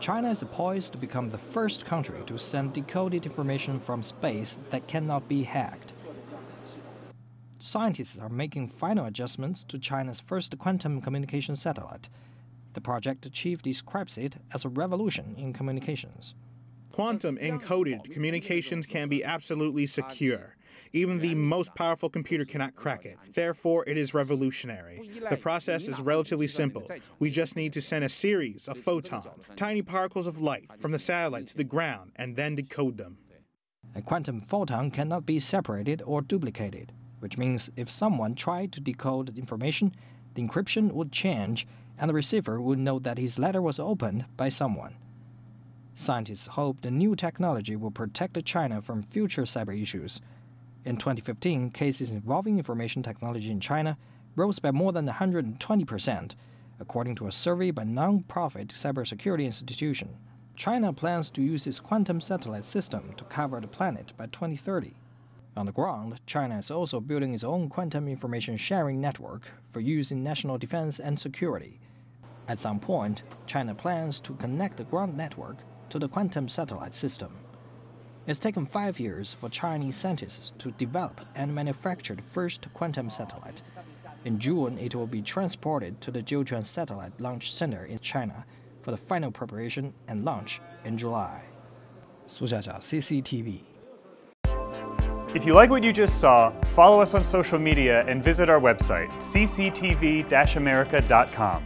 China is poised to become the first country to send decoded information from space that cannot be hacked. Scientists are making final adjustments to China's first quantum communication satellite. The project chief describes it as a revolution in communications. Quantum encoded communications can be absolutely secure. Even the most powerful computer cannot crack it. Therefore, it is revolutionary. The process is relatively simple. We just need to send a series of photons, tiny particles of light, from the satellite to the ground, and then decode them. A quantum photon cannot be separated or duplicated, which means if someone tried to decode the information, the encryption would change and the receiver would know that his letter was opened by someone. Scientists hope the new technology will protect China from future cyber issues in 2015, cases involving information technology in China rose by more than 120%, according to a survey by non-profit cybersecurity institution. China plans to use its quantum satellite system to cover the planet by 2030. On the ground, China is also building its own quantum information sharing network for use in national defense and security. At some point, China plans to connect the ground network to the quantum satellite system. It's taken five years for Chinese scientists to develop and manufacture the first quantum satellite. In June, it will be transported to the Jiuquan Satellite Launch Center in China for the final preparation and launch in July. Su Xiaoxiao, CCTV. If you like what you just saw, follow us on social media and visit our website, cctv-america.com.